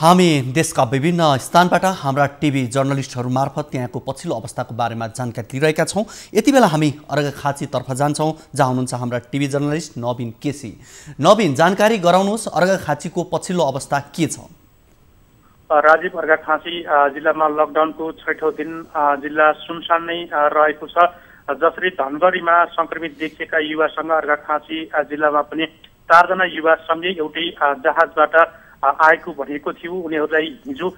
हामी देशका विभिन्न स्थानबाट हाम्रा टिभी जर्नलिस्टहरू मार्फत त्यहाँको पछिल्लो अवस्थाको बारेमा जानकारी दिइरहेका छौँ। यति बेला हामी अर्घाखाँचीतर्फ जान्छौँ जहाँ हुनुहुन्छ हाम्रा टिभी जर्नलिस्ट नवीन केसी। नवीन जानकारी गराउनुहोस् अर्घाखाँचीको पछिल्लो अवस्था के छ? राजीव अर्घाखाँची जिल्लामा लकडाउनको छैठौँ दिन जिल्ला सुनसान नै रहेको छ। जसरी धनगढीमा सङ्क्रमित देखिएका युवासँग अर्घाखाँची जिल्लामा पनि चारजना युवासँगै एउटै जहाजबाट आएको भनेको थियो। उनीहरूलाई हिजो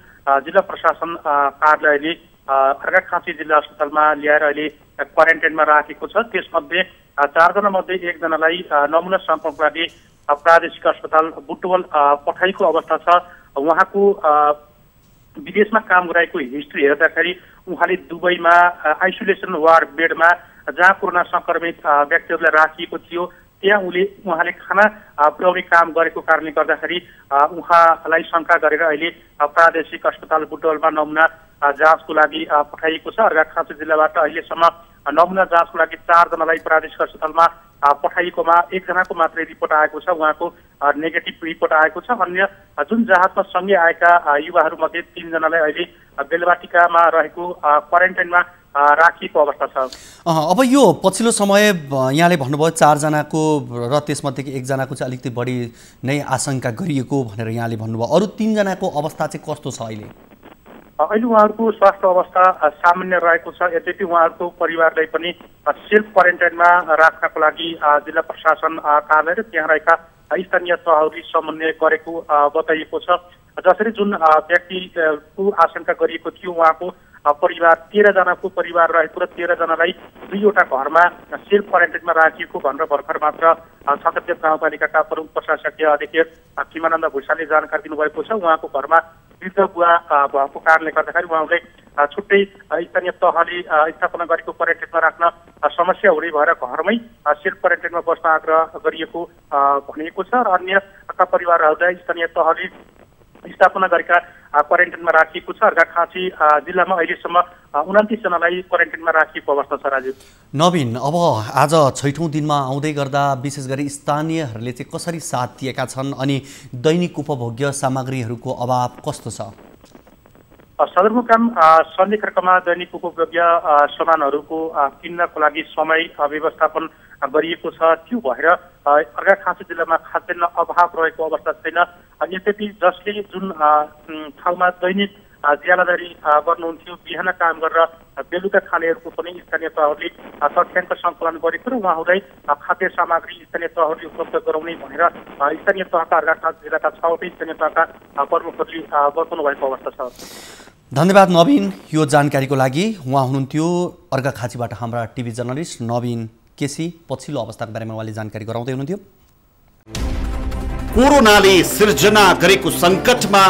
जिल्ला प्रशासन कार्यालयले अर्घाखाँची जिल्ला अस्पतालमा ल्याएर अहिले क्वारेन्टाइनमा राखेको छ। त्यसमध्ये चारजना मध्ये एकजनालाई नमुना लागि प्रादेशिक अस्पताल बुटवल पठाइएको अवस्था छ। उहाँको विदेशमा काम गराएको हिस्ट्री हेर्दाखेरि उहाँले दुबईमा आइसोलेसन वार्ड बेडमा जहाँ कोरोना सङ्क्रमित व्यक्तिहरूलाई राखिएको थियो। त्यहाँ उसले उहाँले खाना पुर्याउने काम गरेको कारणले गर्दाखेरि उहाँलाई शङ्का गरेर अहिले प्रादेशिक अस्पताल बुटवलमा नमुना जाँचको लागि पठाइएको छ। अर्घाखाँची जिल्लाबाट अहिलेसम्म नमुना जाँचको लागि चारजनालाई प्रादेशिक अस्पतालमा पठाइएकोमा एकजनाको मात्रै रिपोर्ट आएको छ उहाँको नेगेटिभ रिपोर्ट आएको छ। अन्य जुन जहाजमा सँगै आएका युवाहरूमध्ये तिनजनालाई अहिले बेलबाटिकामा रहेको क्वारेन्टाइनमा राखिएको अवस्था छ। अब यो पछिल्लो समय यहाँले भन्नुभयो चारजनाको र त्यसमध्येको एकजनाको चाहिँ अलिकति बढी नै आशंका गरिएको भनेर यहाँले भन्नुभयो। अरू तिनजनाको अवस्था चाहिँ कस्तो छ अहिले? अहिले उहाँहरूको स्वास्थ्य अवस्था सामान्य रहेको छ। यद्यपि उहाँहरूको परिवारलाई पनि सेल्फ क्वारेन्टाइनमा राख्नको लागि जिल्ला प्रशासन कार्यालय र त्यहाँ रहेका स्थानीय तहहरूले समन्वय गरेको बताइएको छ। जसरी जुन व्यक्तिको आशंका गरिएको थियो उहाँको परिवार तेह्रजनाको परिवार रहेको र तेह्रजनालाई दुईवटा घरमा सेल्फ क्वारेन्टाइनमा राखिएको भनेर भर्खर मात्र छत्रदेव गाउँपालिकाका प्रमुख प्रशासकीय अध्यक्ष किमानन्द भूषालले जानकारी दिनुभएको छ। उहाँको घरमा वृद्ध बुवा भएको कारणले गर्दाखेरि उहाँले छुट्टै स्थानीय तहले स्थापना गरेको क्वारेन्टाइनमा राख्न समस्या हुने भएर घरमै सेल्फ क्वारेन्टाइनमा बस्न आग्रह गरिएको भनिएको छ। र अन्य परिवारहरूलाई स्थानीय तहले स्थापना गरेका क्वारेन्टाइनमा राखिएको छ अर्घाखाँची जिल्लामा अहिलेसम्म उन्तिसजनालाई क्वारेन्टाइनमा राखिएको अवस्था छ राजीव नवीन अब आज छैठौँ दिनमा आउँदै गर्दा विशेष गरी स्थानीयहरूले चाहिँ कसरी साथ दिएका छन् अनि दैनिक उपभोग्य सामग्रीहरूको अभाव कस्तो छ? सदरमुकाम सन्धि खर्कमा दैनिक उपभोग्य सामानहरूको किन्नको लागि समय व्यवस्थापन गरिएको छ त्यो भएर अर्घाखाँची जिल्लामा खाद्यान्न अभाव रहेको अवस्था छैन। यद्यपि जसले जुन ठाउँमा दैनिक ज्यालादारी गर्नुहुन्थ्यो बिहान काम गरेर बेलुका खानेहरूको पनि स्थानीय तहहरूले तथ्याङ्क सङ्कलन गरेको र उहाँहरूलाई खाद्य सामग्री स्थानीय तहहरूले उपलब्ध गराउने भनेर स्थानीय तहका अर्घाखाँच जिल्लाका छवटै स्थानीय तहका प्रमुखहरूले बताउनु भएको अवस्था छ। धन्यवाद नवीन। यो जानकारीको लागि उहाँ हुनुहुन्थ्यो अर्घाखाँचीबाट हाम्रा टिभी जर्नलिस्ट नवीन केसी। पछिल्लो अवस्थाको बारेमा उहाँले जानकारी गराउँदै हुनुहुन्थ्यो। कोरोनाले सिर्जना गरेको सङ्कटमा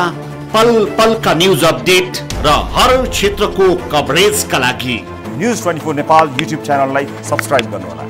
पल पलका न्युज अपडेट र हर क्षेत्रको कभरेजका लागि। News twenty four Nepal YouTube च्यानललाई सब्सक्राइब गर्नुहोला।